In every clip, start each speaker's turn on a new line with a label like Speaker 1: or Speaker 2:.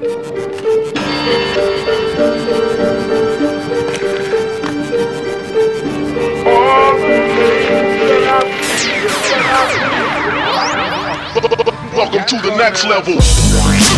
Speaker 1: Welcome to the next level.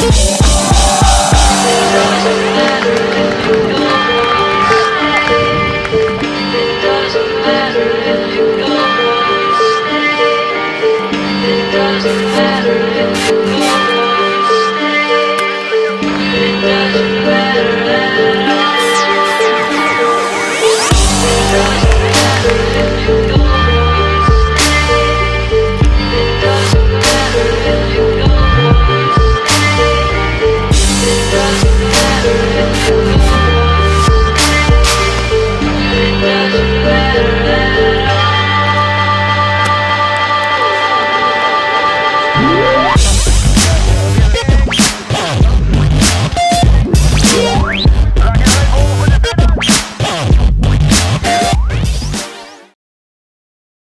Speaker 1: Thank.